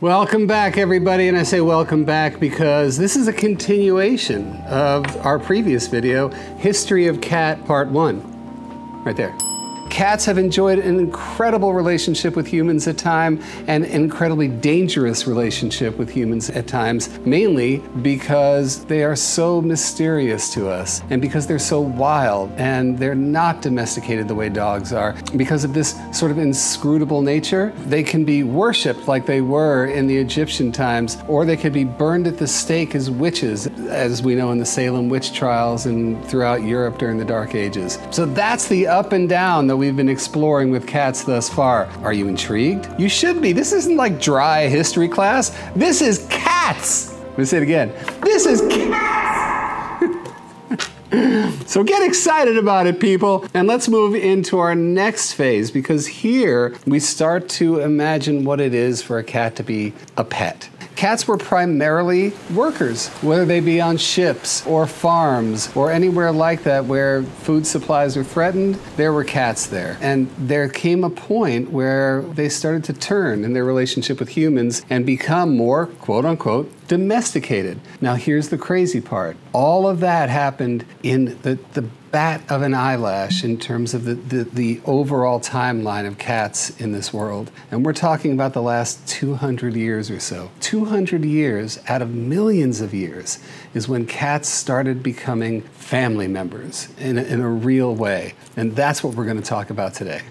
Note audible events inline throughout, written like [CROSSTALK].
Welcome back, everybody, and I say welcome back because this is a continuation of our previous video, History of Cat Part 1. Right there. Cats have enjoyed an incredible relationship with humans at times and an incredibly dangerous relationship with humans at times, mainly because they are so mysterious to us and because they're so wild and they're not domesticated the way dogs are. Because of this sort of inscrutable nature, they can be worshipped like they were in the Egyptian times, or they could be burned at the stake as witches, as we know in the Salem witch trials and throughout Europe during the Dark Ages. So that's the up and down we've been exploring with cats thus far. Are you intrigued? You should be. This isn't like dry history class. This is cats. Let me say it again. This is cats. [LAUGHS] so get excited about it, people. And let's move into our next phase because here we start to imagine what it is for a cat to be a pet. Cats were primarily workers, whether they be on ships or farms or anywhere like that where food supplies are threatened, there were cats there. And there came a point where they started to turn in their relationship with humans and become more, quote unquote, domesticated. Now, here's the crazy part all of that happened in the, the bat of an eyelash in terms of the, the, the, overall timeline of cats in this world. And we're talking about the last 200 years or so. 200 years out of millions of years is when cats started becoming family members in a, in a real way. And that's what we're going to talk about today.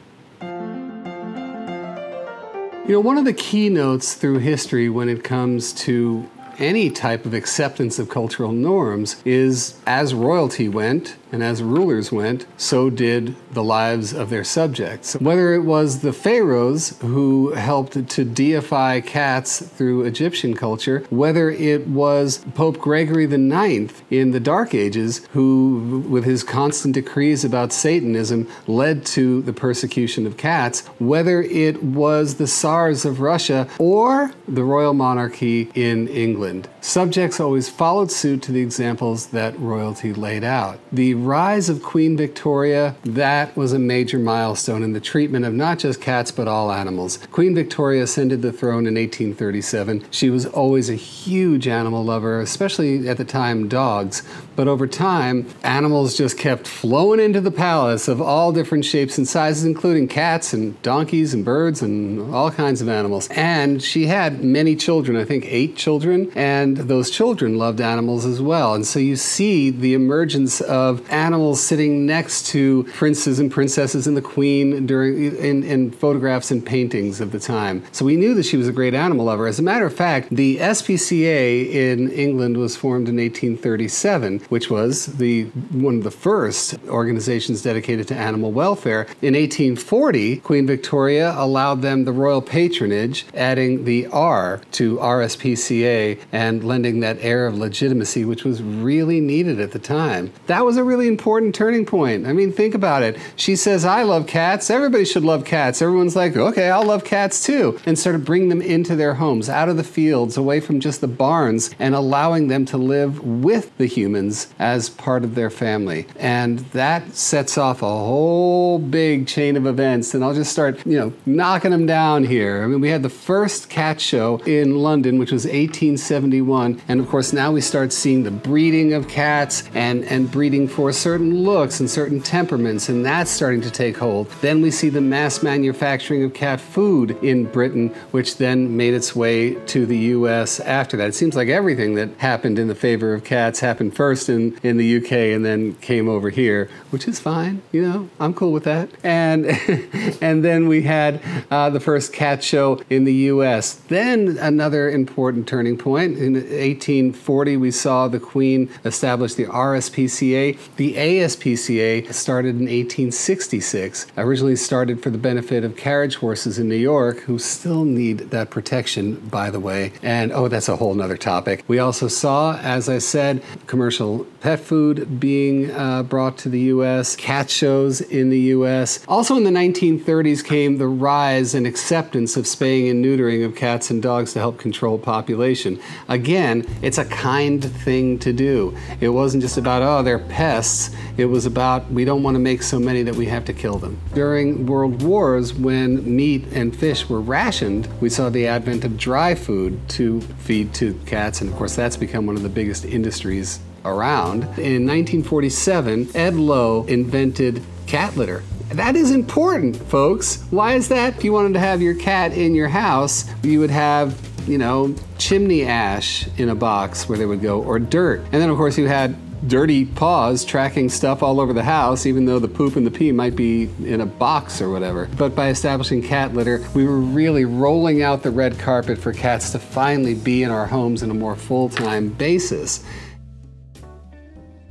You know, one of the keynotes through history when it comes to any type of acceptance of cultural norms is as royalty went, and as rulers went, so did the lives of their subjects. Whether it was the pharaohs who helped to deify cats through Egyptian culture, whether it was Pope Gregory IX in the Dark Ages, who, with his constant decrees about Satanism, led to the persecution of cats, whether it was the Tsars of Russia or the royal monarchy in England. Subjects always followed suit to the examples that royalty laid out. The rise of Queen Victoria, that was a major milestone in the treatment of not just cats but all animals. Queen Victoria ascended the throne in 1837. She was always a huge animal lover, especially at the time dogs. But over time, animals just kept flowing into the palace of all different shapes and sizes, including cats and donkeys and birds and all kinds of animals. And she had many children, I think eight children, and those children loved animals as well. And so you see the emergence of animals sitting next to princes and princesses and the queen during in, in photographs and paintings of the time. So we knew that she was a great animal lover. As a matter of fact, the SPCA in England was formed in 1837, which was the one of the first organizations dedicated to animal welfare. In 1840, Queen Victoria allowed them the royal patronage, adding the R to RSPCA and lending that air of legitimacy, which was really needed at the time. That was a really important turning point. I mean, think about it. She says, I love cats. Everybody should love cats. Everyone's like, okay, I'll love cats too. And sort of bring them into their homes, out of the fields, away from just the barns, and allowing them to live with the humans as part of their family. And that sets off a whole big chain of events. And I'll just start, you know, knocking them down here. I mean, we had the first cat show in London, which was 1871. And of course, now we start seeing the breeding of cats and, and breeding for certain looks and certain temperaments, and that's starting to take hold. Then we see the mass manufacturing of cat food in Britain, which then made its way to the US after that. It seems like everything that happened in the favor of cats happened first in, in the UK and then came over here, which is fine. You know, I'm cool with that. And, [LAUGHS] and then we had uh, the first cat show in the US. Then another important turning point. In 1840, we saw the Queen establish the RSPCA. The ASPCA started in 1866, originally started for the benefit of carriage horses in New York, who still need that protection, by the way. And oh, that's a whole nother topic. We also saw, as I said, commercial pet food being uh, brought to the US, cat shows in the US. Also in the 1930s came the rise and acceptance of spaying and neutering of cats and dogs to help control population. Again, it's a kind thing to do. It wasn't just about, oh, they're pests It was about we don't want to make so many that we have to kill them. During world wars, when meat and fish were rationed, we saw the advent of dry food to feed to cats, and of course, that's become one of the biggest industries around. In 1947, Ed Lowe invented cat litter. That is important, folks. Why is that? If you wanted to have your cat in your house, you would have, you know, chimney ash in a box where they would go, or dirt. And then, of course, you had dirty paws tracking stuff all over the house, even though the poop and the pee might be in a box or whatever. But by establishing cat litter, we were really rolling out the red carpet for cats to finally be in our homes on a more full time basis.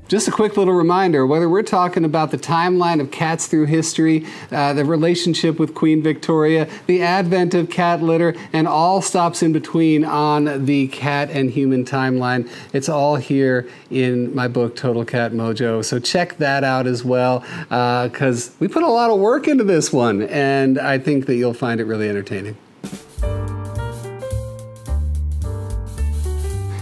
Just a quick little reminder whether we're talking about the timeline of cats through history, uh, the relationship with Queen Victoria, the advent of cat litter, and all stops in between on the cat and human timeline, it's all here in my book, Total Cat Mojo. So check that out as well, because uh, we put a lot of work into this one, and I think that you'll find it really entertaining.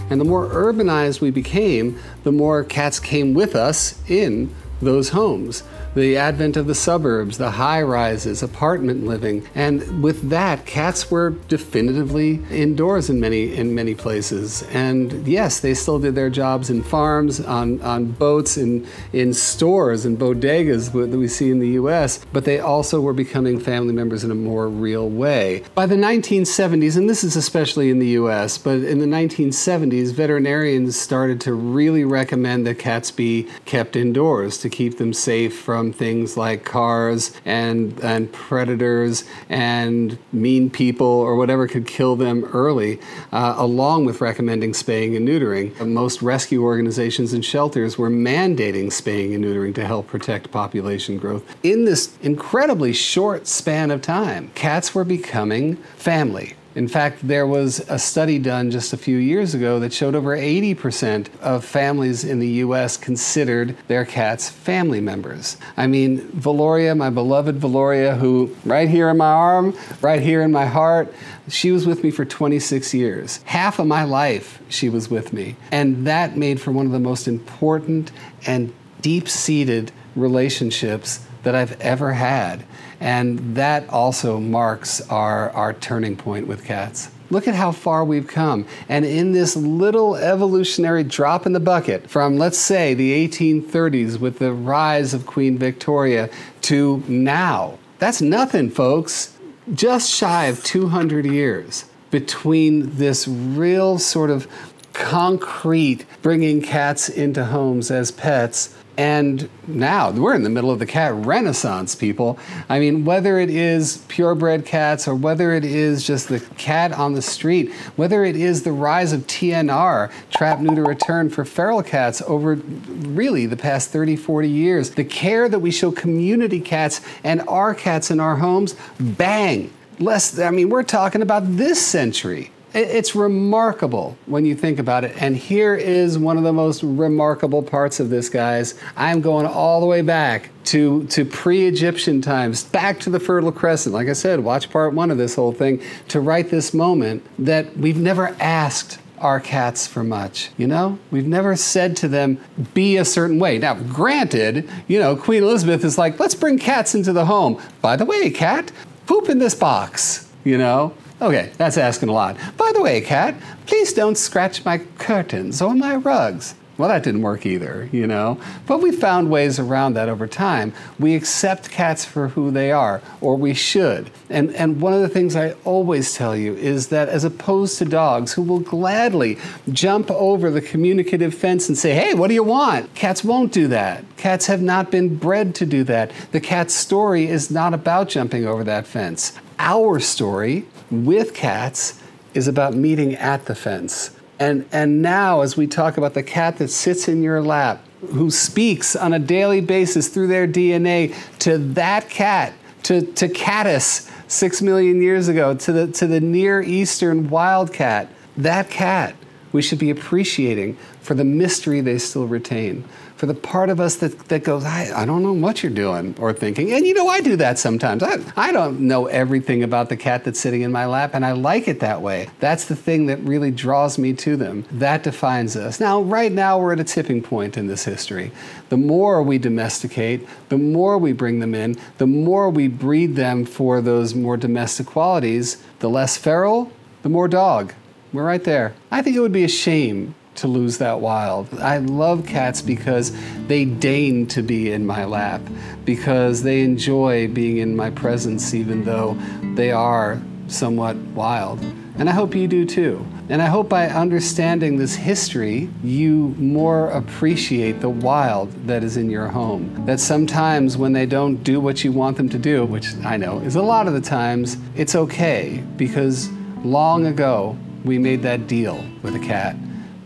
And the more urbanized we became, the more cats came with us in those homes the advent of the suburbs, the high rises, apartment living, and with that, cats were definitively indoors in many in many places. And yes, they still did their jobs in farms, on on boats, in in stores and bodegas that we see in the U.S. But they also were becoming family members in a more real way. By the 1970s, and this is especially in the U.S., but in the 1970s, veterinarians started to really recommend that cats be kept indoors to keep them safe from things like cars and, and predators and mean people or whatever could kill them early, uh, along with recommending spaying and neutering. Most rescue organizations and shelters were mandating spaying and neutering to help protect population growth. In this incredibly short span of time, cats were becoming family. In fact, there was a study done just a few years ago that showed over 80% of families in the US considered their cats family members. I mean, Velouria, my beloved Velouria, who right here in my arm, right here in my heart, she was with me for 26 years. Half of my life, she was with me. And that made for one of the most important and deep seated relationships that I've ever had. And that also marks our, our turning point with cats. Look at how far we've come. And in this little evolutionary drop in the bucket from, let's say, the 1830s with the rise of Queen Victoria to now, that's nothing, folks. Just shy of 200 years between this real sort of concrete bringing cats into homes as pets and now we're in the middle of the cat renaissance, people. I mean, whether it is purebred cats or whether it is just the cat on the street, whether it is the rise of TNR, trap, neuter, return for feral cats over really the past 30, 40 years, the care that we show community cats and our cats in our homes, bang. Less, I mean, we're talking about this century. It's remarkable when you think about it. And here is one of the most remarkable parts of this, guys. I'm going all the way back to, to pre Egyptian times, back to the Fertile Crescent. Like I said, watch part one of this whole thing to write this moment that we've never asked our cats for much. You know, we've never said to them, be a certain way. Now, granted, you know, Queen Elizabeth is like, let's bring cats into the home. By the way, cat, poop in this box, you know? Okay, that's asking a lot. By the way, cat, please don't scratch my curtains or my rugs. Well, that didn't work either, you know? But we found ways around that over time. We accept cats for who they are, or we should. And, and one of the things I always tell you is that as opposed to dogs who will gladly jump over the communicative fence and say, hey, what do you want? Cats won't do that. Cats have not been bred to do that. The cat's story is not about jumping over that fence. Our story with cats is about meeting at the fence. And, and now, as we talk about the cat that sits in your lap, who speaks on a daily basis through their DNA to that cat, to, to catus six million years ago, to the, to the Near Eastern wildcat, that cat We should be appreciating for the mystery they still retain for the part of us that, that goes, I, I don't know what you're doing or thinking. And you know, I do that sometimes. I, I don't know everything about the cat that's sitting in my lap, and I like it that way. That's the thing that really draws me to them. That defines us. Now, right now, we're at a tipping point in this history. The more we domesticate, the more we bring them in, the more we breed them for those more domestic qualities, the less feral, the more dog. We're right there. I think it would be a shame to lose that wild. I love cats because they deign to be in my lap, because they enjoy being in my presence even though they are somewhat wild. And I hope you do too. And I hope by understanding this history, you more appreciate the wild that is in your home. That sometimes when they don't do what you want them to do, which I know is a lot of the times, it's okay because long ago we made that deal with a cat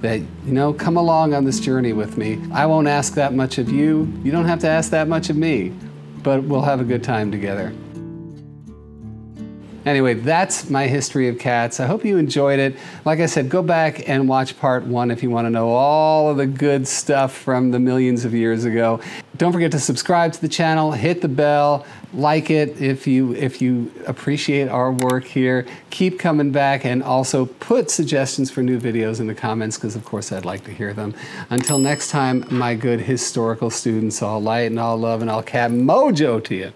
that, you know, come along on this journey with me. I won't ask that much of you. You don't have to ask that much of me, but we'll have a good time together. Anyway, that's my history of cats. I hope you enjoyed it. Like I said, go back and watch part one if you want to know all of the good stuff from the millions of years ago. Don't forget to subscribe to the channel, hit the bell, like it if you if you appreciate our work here. Keep coming back and also put suggestions for new videos in the comments because of course I'd like to hear them. Until next time, my good historical students, all light and all love and all cat mojo to you.